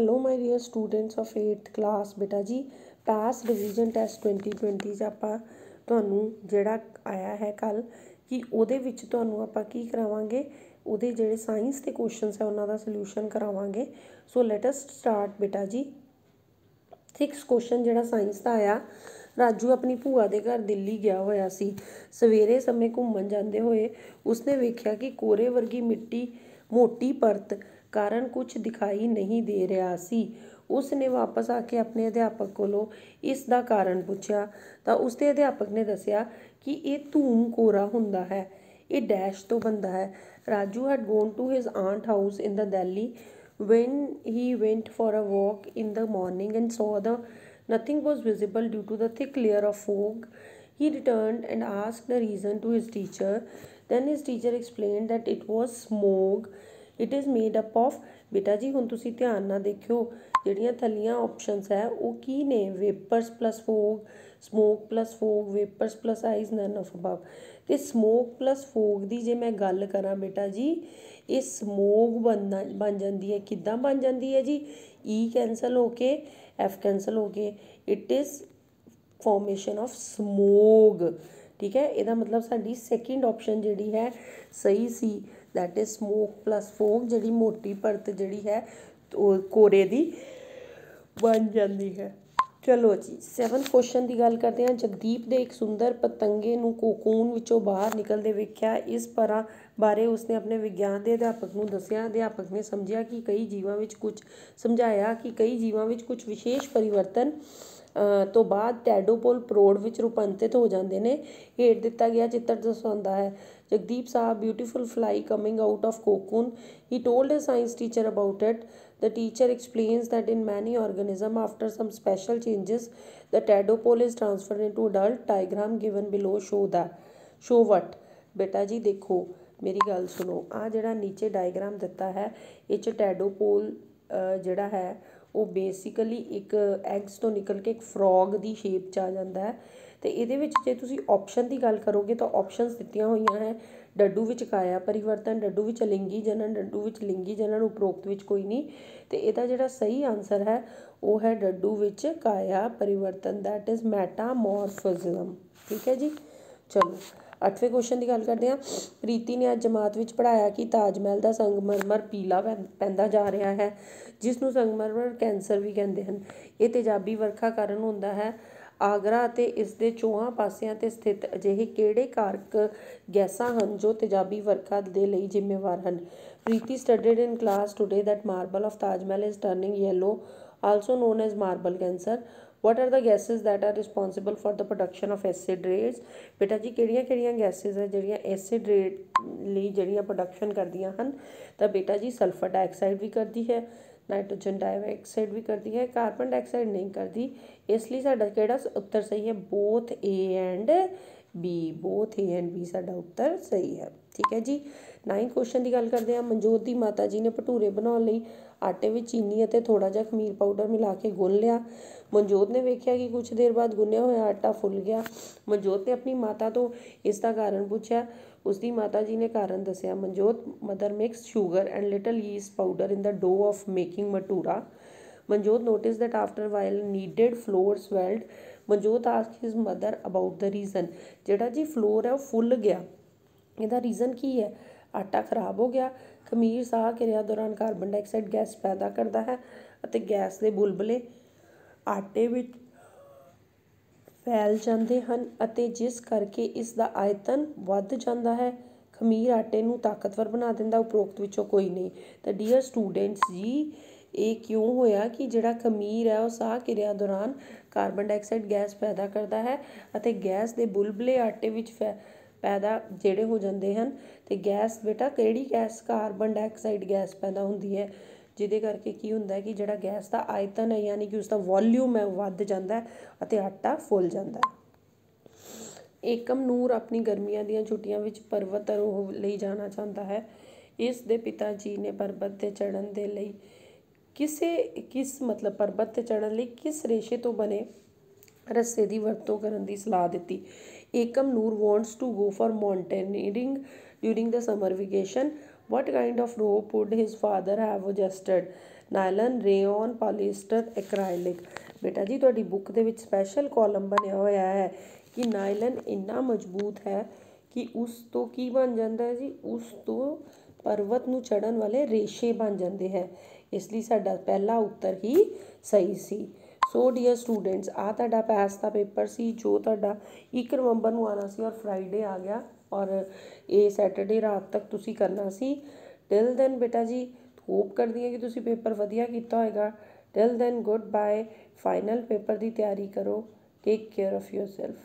Hello my dear students of 8th class ਬੇਟਾ ਜੀ। ਪਾਸ revision test 2020 'ਚ ਆਪਾਂ ਤੁਹਾਨੂੰ ਜਿਹੜਾ ਆਇਆ ਹੈ ਕੱਲ, ਕਿ ਉਹਦੇ ਵਿੱਚ ਤੁਹਾਨੂੰ ਆਪਾਂ ਕੀ ਕਰਾਵਾਂਗੇ? ਉਹਦੇ ਜਿਹੜੇ ਸਾਇੰਸ ਦੇ ਕੁਐਸਚਨਸ ਹੈ, ਉਹਨਾਂ ਦਾ ਸੋਲੂਸ਼ਨ ਕਰਾਵਾਂਗੇ। ਸੋ ਲੈਟ ਅਸ ਸਟਾਰਟ ਬੇਟਾ ਜੀ। ਸਿਕਸ ਕੁਐਸਚਨ ਜਿਹੜਾ ਸਾਇੰਸ ਦਾ ਆਇਆ, ਰਾਜੂ ਆਪਣੀ ਭੂਆ ਦੇ ਘਰ ਦਿੱਲੀ ਗਿਆ ਹੋਇਆ ਸੀ। ਸਵੇਰੇ ਸਮੇਂ ਘੁੰਮਣ ਜਾਂਦੇ ਹੋਏ, ਉਸਨੇ ਵੇਖਿਆ ਕਿ ਕੋਰੇ ਵਰਗੀ ਮਿੱਟੀ, ਮੋਟੀ ਪਰਤ ਕਾਰਨ ਕੁਝ ਦਿਖਾਈ ਨਹੀਂ ਦੇ ਰਿਹਾ ਸੀ ਉਸ ਨੇ ਵਾਪਸ ਆ ਕੇ ਆਪਣੇ ਅਧਿਆਪਕ ਕੋਲੋਂ ਇਸ ਦਾ ਕਾਰਨ ਪੁੱਛਿਆ ਤਾਂ ਉਸ ਦੇ ਅਧਿਆਪਕ ਨੇ ਦੱਸਿਆ ਕਿ ਇਹ ਧੂਮ ਕੋਰਾ ਹੁੰਦਾ ਹੈ ਇਹ ਡੈਸ਼ ਤੋਂ ਬੰਦਾ ਹੈ Raju had gone to his aunt house in the Delhi when he went for a walk in the morning and saw the nothing was visible due to the thick layer of fog he returned and asked the reason to his teacher then his teacher explained that it was smog it is made up of ਬੇਟਾ ਜੀ, ਹੁਣ ਤੁਸੀਂ ਧਿਆਨ ਨਾਲ ਦੇਖਿਓ, ਜਿਹੜੀਆਂ ਥੱਲੀਆਂ options ਹੈ, ਉਹ ਕੀ ਨੇ? Vapours plus fog smoke plus fog vapours plus ice none of above ਤੇ ਸਮੋਕ ਪਲੱਸ ਫੋਗ ਦੀ ਜੇ ਮੈਂ ਗੱਲ ਕਰਾਂ ਬੇਟਾ ਜੀ, ਇਹ ਸਮੋਗ ਬਣਨਾ, ਬਣ ਜਾਂਦੀ ਹੈ, ਕਿੱਦਾਂ ਬਣ ਜਾਂਦੀ ਹੈ ਜੀ? E ਈ ਕੈਨਸਲ ਹੋ ਕੇ ਐਫ ਕੈਨਸਲ ਹੋ ਕੇ it is formation of smog ਠੀਕ ਹੈ? ਇਹਦਾ ਮਤਲਬ ਸਾਡੀ ਸੈਕਿੰਡ ਆਪਸ਼ਨ ਜਿਹੜੀ ਹੈ, ਸਹੀ ਸੀ। That is smoke plus fog ਜਿਹੜੀ ਮੋਟੀ ਪਰਤ ਜਿਹੜੀ ਹੈ, ਉਹ ਕੋਰੇ ਦੀ ਬਣ ਜਾਂਦੀ ਹੈ। ਚਲੋ ਜੀ 7th ਕੁਐਸਚਨ ਦੀ ਗੱਲ ਕਰਦੇ ਹਾਂ। ਜਗਦੀਪ ਦੇ ਇੱਕ ਸੁੰਦਰ ਪਤੰਗੇ ਨੂੰ ਕੋਕੂਨ ਵਿੱਚੋਂ ਬਾਹਰ ਨਿਕਲਦੇ ਵੇਖਿਆ। ਇਸ ਪਰਾਂ ਬਾਰੇ ਉਸਨੇ ਆਪਣੇ ਵਿਗਿਆਨ ਦੇ ਅਧਿਆਪਕ ਨੂੰ ਦੱਸਿਆ। ਅਧਿਆਪਕ ਨੇ ਸਮਝਿਆ ਕਿ ਕਈ ਜੀਵਾਂ ਵਿੱਚ ਕੁਝ, ਸਮਝਾਇਆ ਕਿ ਕਈ ਜੀਵਾਂ ਵਿੱਚ ਕੁਝ ਵਿਸ਼ੇਸ਼ ਪਰਿਵਰਤਨ ਤੋਂ ਬਾਅਦ ਟੈਡੋਪੋਲ ਪ੍ਰੋੜ ਵਿੱਚ ਰੂਪਾਂਤਰਿਤ ਹੋ ਜਾਂਦੇ ਨੇ। ਹੇਠ ਦਿੱਤਾ ਗਿਆ ਚਿੱਤਰ ਦਰਸਾਉਂਦਾ ਹੈ Jagdeep saw beautiful fly coming out of cocoon he told his science teacher about it The teacher explains that in many organisms, after some special changes, the tadpole is transferred into adult. Diagram given below show that. Show what? ਬੇਟਾ ਜੀ ਦੇਖੋ ਮੇਰੀ ਗੱਲ ਸੁਣੋ ਆ ਜਿਹੜਾ ਨੀਚੇ diagram ਦਿੱਤਾ ਹੈ ਇਹ ਚ ਟੈਡੋਪੋਲ ਜਿਹੜਾ ਹੈ ਉਹ ਬੇਸਿਕਲੀ ਇੱਕ ਐਗਸ ਤੋਂ ਨਿਕਲ ਕੇ ਇੱਕ ਫਰੋਗ ਦੀ ਸ਼ੇਪ ਚ ਆ ਜਾਂਦਾ ਹੈ। ਅਤੇ ਇਹਦੇ ਵਿੱਚ ਜੇ ਤੁਸੀਂ ਆਪਸ਼ਨ ਦੀ ਗੱਲ ਕਰੋਗੇ ਤਾਂ ਆਪਸ਼ਨਸ ਦਿੱਤੀਆਂ ਹੋਈਆਂ ਹੈ। ਡੱਡੂ ਵਿੱਚ ਕਾਇਆ ਪਰਿਵਰਤਨ, ਡੱਡੂ ਵਿੱਚ ਲਿੰਗੀ ਜਨਨ ਡੱਡੂ ਵਿੱਚ ਲਿੰਗੀ ਜਨਨ ਉਪਰੋਕਤ ਵਿੱਚ ਕੋਈ ਨਹੀਂ। ਤੇ ਇਹਦਾ ਜਿਹੜਾ ਸਹੀ ਆਨਸਰ ਹੈ, ਉਹ ਹੈ ਡੱਡੂ ਵਿੱਚ ਕਾਇਆ ਪਰਿਵਰਤਨ ਦੈਟ ਇਜ਼ ਮੈਟਾਮੋਰਫਿਜ਼ਮ ਠੀਕ ਹੈ ਜੀ? ਚਲੋ। ਅੱਠਵੇਂ ਕੁਐਸਚਨ ਦੀ ਗੱਲ ਕਰਦੇ ਹਾਂ। ਪ੍ਰੀਤੀ ਨੇ ਅੱਜ ਜਮਾਤ ਵਿੱਚ ਪੜਾਇਆ ਕਿ ਤਾਜ ਮਹਿਲ ਦਾ ਸੰਗਮਰਮਰ ਪੀਲਾ ਪੈਂਦਾ ਜਾ ਰਿਹਾ ਹੈ ਜਿਸ ਨੂੰ ਸੰਗਮਰਮਰ ਕੈਂਸਰ ਵੀ ਕਹਿੰਦੇ ਹਨ। ਇਹ ਤੇਜ਼ਾਬੀ ਵਰਖਾ ਕਾਰਨ ਹੁੰਦਾ ਹੈ। ਆਗਰਾ ਅਤੇ ਇਸ ਦੇ ਚੌਹਾਂ ਪਾਸਿਆਂ ਤੇ ਸਥਿਤ ਅਜਿਹੇ ਕਿਹੜੇ ਕਾਰਕ ਗੈਸਾਂ ਹਨ ਜੋ ਤੇਜ਼ਾਬੀ ਵਰਖਾ ਦੇ ਲਈ ਜ਼ਿੰਮੇਵਾਰ ਹਨ? Preeti studied in class today that marble of Taj Mahal is turning yellow also known as marble cancer what are the gases that are responsible for the production of acid rays? ਬੇਟਾ ਜੀ ਕਿਹੜੀਆਂ ਕਿਹੜੀਆਂ gases ਹੈ ਜਿਹੜੀਆਂ acid ਰੇ ਲਈ ਜਿਹੜੀਆਂ production ਕਰਦੀਆਂ ਹਨ ਤਾਂ ਬੇਟਾ ਜੀ ਸਲਫਰ ਡਾਈਆਕਸਾਈਡ ਵੀ ਕਰਦੀ ਹੈ ਨਾਈਟ੍ਰੋਜਨ ਡਾਈਆਕਸਾਈਡ ਵੀ ਕਰਦੀ ਹੈ ਕਾਰਬਨ ਡਾਈਆਕਸਾਈਡ ਨਹੀਂ ਕਰਦੀ ਇਸ ਲਈ ਸਾਡਾ ਕਿਹੜਾ ਉੱਤਰ ਸਹੀ ਹੈ both A and B both A and B ਸਾਡਾ ਉੱਤਰ ਸਹੀ ਹੈ ਠੀਕ ਹੈ ਜੀ 9 ਕੁਐਸਚਨ ਦੀ ਗੱਲ ਕਰਦੇ ਹਾਂ ਮਨਜੋਤ ਦੀ ਮਾਤਾ ਜੀ ਨੇ ਭਟੂਰੇ ਬਣਾਉਣ ਲਈ ਆਟੇ ਵਿੱਚ ਚੀਨੀ ਅਤੇ ਥੋੜ੍ਹਾ ਜਿਹਾ ਖਮੀਰ ਪਾਊਡਰ ਮਿਲਾ ਕੇ ਗੁੰਨ ਲਿਆ। ਮਨਜੋਤ ਨੇ ਵੇਖਿਆ ਕਿ ਕੁਛ ਦੇਰ ਬਾਅਦ ਗੁੰਨਿਆ ਹੋਇਆ ਆਟਾ ਫੁੱਲ ਗਿਆ। ਮਨਜੋਤ ਨੇ ਆਪਣੀ ਮਾਤਾ ਤੋਂ ਇਸ ਦਾ ਕਾਰਨ ਪੁੱਛਿਆ। ਉਸਦੀ ਮਾਤਾ ਜੀ ਨੇ ਕਾਰਨ ਦੱਸਿਆ। Manjot mother mix sugar and little yeast powder in the dough of making bhatura Manjot notice that after while needed floor swelled Manjot asked his mother about the reason ਜਿਹੜਾ ਜੀ ਫਲੋਰ ਹੈ ਉਹ ਫੁੱਲ ਗਿਆ। ਇਹਦਾ ਰੀਜ਼ਨ ਕੀ ਹੈ? ਆਟਾ ਖਰਾਬ ਹੋ ਗਿਆ। ਖਮੀਰ ਸਾਹ ਕਿਰਿਆ ਦੌਰਾਨ ਕਾਰਬਨ ਡਾਈਆਕਸਾਈਡ ਗੈਸ ਪੈਦਾ ਕਰਦਾ ਹੈ ਅਤੇ ਗੈਸ ਦੇ ਬੁਲਬਲੇ ਆਟੇ ਵਿੱਚ ਫੈਲ ਜਾਂਦੇ ਹਨ ਅਤੇ ਜਿਸ ਕਰਕੇ ਇਸ ਦਾ ਆਇਤਨ ਵੱਧ ਜਾਂਦਾ ਹੈ। ਖਮੀਰ ਆਟੇ ਨੂੰ ਤਾਕਤਵਰ ਬਣਾ ਦਿੰਦਾ, ਉਪਰੋਕਤ ਵਿੱਚੋਂ ਕੋਈ ਨਹੀਂ। ਤਾਂ ਡੀਅਰ ਸਟੂਡੈਂਟਸ ਜੀ, ਇਹ ਕਿਉਂ ਹੋਇਆ ਕਿ ਜਿਹੜਾ ਖਮੀਰ ਹੈ, ਉਹ ਸਾਹ ਕਿਰਿਆ ਦੌਰਾਨ ਕਾਰਬਨ ਡਾਈਆਕਸਾਈਡ ਗੈਸ ਪੈਦਾ ਕਰਦਾ ਹੈ ਅਤੇ ਗੈਸ ਦੇ ਬੁਲਬਲੇ ਆਟੇ ਵਿੱਚ ਫੈ ਪੈਦਾ ਜਿਹੜੇ ਹੋ ਜਾਂਦੇ ਹਨ। ਅਤੇ ਗੈਸ ਬੇਟਾ ਕਿਹੜੀ ਗੈਸ? ਕਾਰਬਨ ਡਾਈਆਕਸਾਈਡ ਗੈਸ ਪੈਦਾ ਹੁੰਦੀ ਹੈ। ਜਿਹਦੇ ਕਰਕੇ ਕੀ ਹੁੰਦਾ ਕਿ ਜਿਹੜਾ ਗੈਸ ਦਾ ਆਇਤਨ ਹੈ, ਯਾਨੀ ਕਿ ਉਸ ਦਾ ਵੋਲਿਊਮ ਹੈ ਵੱਧ ਜਾਂਦਾ ਅਤੇ ਆਟਾ ਫੁੱਲ ਜਾਂਦਾ ਏਕਮ ਨੂਰ ਆਪਣੀ ਗਰਮੀਆਂ ਦੀਆਂ ਛੁੱਟੀਆਂ ਵਿੱਚ ਪਰਬਤ ਆਰੋਹ ਲਈ ਜਾਣਾ ਚਾਹੁੰਦਾ ਹੈ। ਇਸ ਦੇ ਪਿਤਾ ਜੀ ਨੇ ਪਰਬਤ ਤੇ ਚੜ੍ਹਨ ਦੇ ਲਈ ਕਿਸੇ, ਕਿਸ ਮਤਲਬ ਪਰਬਤ ਤੇ ਚੜ੍ਹਨ ਲਈ ਕਿਸ ਰੇਸ਼ੇ ਤੋਂ ਬਣੇ ਰੱਸੇ ਦੀ ਵਰਤੋਂ ਕਰਨ ਦੀ ਸਲਾਹ ਦਿੱਤੀ। Ekamnoor wants to go for nylon rayon polyester acrylic ਬੇਟਾ ਜੀ ਤੁਹਾਡੀ ਬੁੱਕ ਦੇ ਵਿੱਚ ਸਪੈਸ਼ਲ ਕਾਲਮ ਬਣਿਆ ਹੋਇਆ ਹੈ ਕਿ ਨਾਇਲਨ ਇੰਨਾ ਮਜ਼ਬੂਤ ਹੈ ਕਿ ਉਸ ਤੋਂ ਕੀ ਬਣ ਜਾਂਦਾ ਹੈ ਜੀ? ਉਸ ਤੋਂ ਪਰਵਤ ਨੂੰ ਚੜਨ ਵਾਲੇ ਰੇਸ਼ੇ ਬਣ ਜਾਂਦੇ ਹੈ। ਇਸ ਲਈ ਸਾਡਾ ਪਹਿਲਾ ਉੱਤਰ ਹੀ ਸਹੀ ਸੀ। ਸੋ ਡੀਅਰ ਸਟੂਡੈਂਟਸ ਆ ਤੁਹਾਡਾ ਪੈਸ ਦਾ ਪੇਪਰ ਸੀ ਜੋ ਤੁਹਾਡਾ 1 ਨਵੰਬਰ ਨੂੰ ਆਣਾ ਸੀ ਔਰ ਫਰਾਈਡੇ ਆ ਗਿਆ ਔਰ ਇਹ ਸੈਟਰਡੇ ਰਾਤ ਤੱਕ ਤੁਸੀਂ ਕਰਨਾ ਸੀ। ਟਿਲ ਦੈਨ ਬੇਟਾ ਜੀ ਹੋਪ ਕਰਦੀ ਹਾਂ ਕਿ ਤੁਸੀਂ ਪੇਪਰ ਵਧੀਆ ਕੀਤਾ ਹੋਏਗਾ। Till then goodbye final paper ਦੀ ਤਿਆਰੀ ਕਰੋ। Take care of yourself